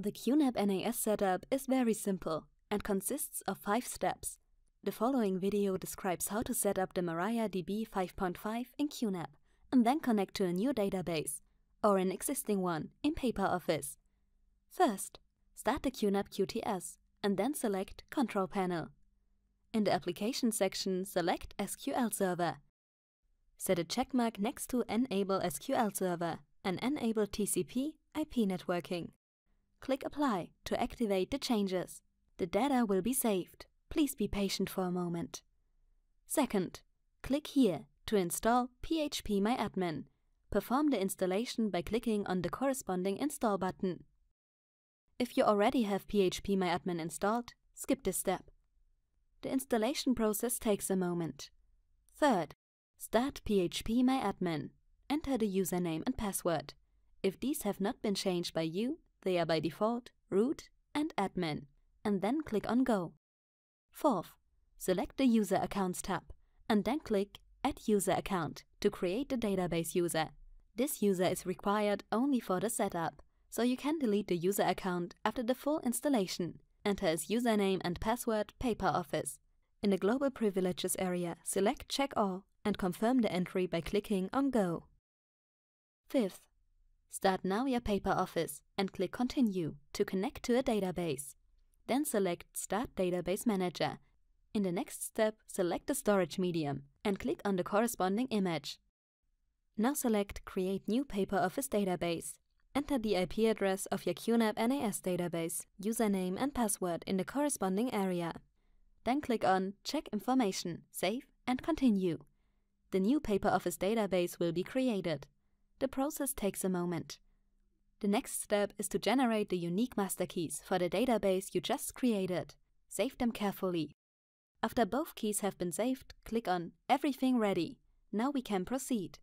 The QNAP NAS setup is very simple and consists of 5 steps. The following video describes how to set up the MariaDB 5.5 in QNAP and then connect to a new database or an existing one in PaperOffice. First, start the QNAP QTS and then select Control Panel. In the Application section, select SQL Server. Set a checkmark next to Enable SQL Server and Enable TCP IP networking. Click Apply to activate the changes. The data will be saved. Please be patient for a moment. Second, click here to install phpMyAdmin. Perform the installation by clicking on the corresponding Install button. If you already have phpMyAdmin installed, skip this step. The installation process takes a moment. Third, start phpMyAdmin. Enter the username and password. If these have not been changed by you, they are by default root and admin, and then click on Go. Fourth, select the User Accounts tab, and then click Add User Account to create the database user. This user is required only for the setup, so you can delete the user account after the full installation. Enter his username and password PaperOffice. In the Global Privileges area, select Check All and confirm the entry by clicking on Go. Fifth, start now your PaperOffice and click Continue to connect to a database. Then select Start Database Manager. In the next step, select the storage medium and click on the corresponding image. Now select Create New PaperOffice Database. Enter the IP address of your QNAP NAS database, username and password in the corresponding area. Then click on Check Information, Save and Continue. The new PaperOffice database will be created. The process takes a moment. The next step is to generate the unique master keys for the database you just created. Save them carefully. After both keys have been saved, click on Everything Ready. Now we can proceed.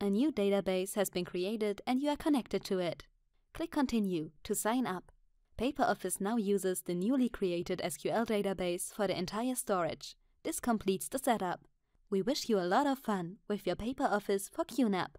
A new database has been created and you are connected to it. Click Continue to sign up. PaperOffice now uses the newly created SQL database for the entire storage. This completes the setup. We wish you a lot of fun with your paper office for QNAP.